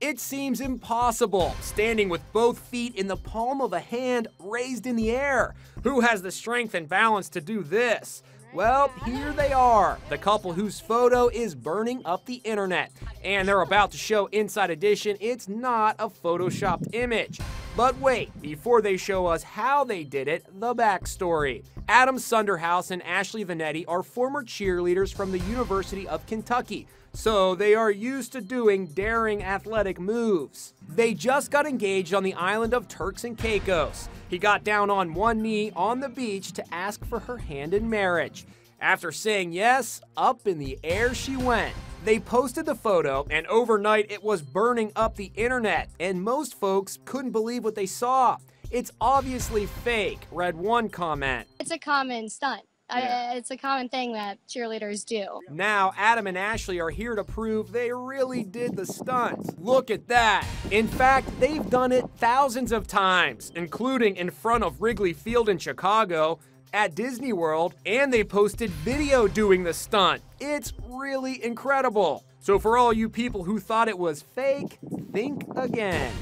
It seems impossible, standing with both feet in the palm of a hand raised in the air. Who has the strength and balance to do this? Well, here they are, the couple whose photo is burning up the internet. And they're about to show Inside Edition it's not a photoshopped image. But wait, before they show us how they did it, the backstory. Adam Sunderhaus and Ashley Vennetti are former cheerleaders from the University of Kentucky, so they are used to doing daring athletic moves. They just got engaged on the island of Turks and Caicos. He got down on one knee on the beach to ask for her hand in marriage. After saying yes, up in the air she went. They posted the photo, and overnight it was burning up the internet, and most folks couldn't believe what they saw. It's obviously fake, read one comment. It's a common stunt. I, it's a common thing that cheerleaders do. Now, Adam and Ashley are here to prove they really did the stunt. Look at that. In fact, they've done it thousands of times, including in front of Wrigley Field in Chicago, at Disney World, and they posted video doing the stunt. It's really incredible. So, for all you people who thought it was fake, think again.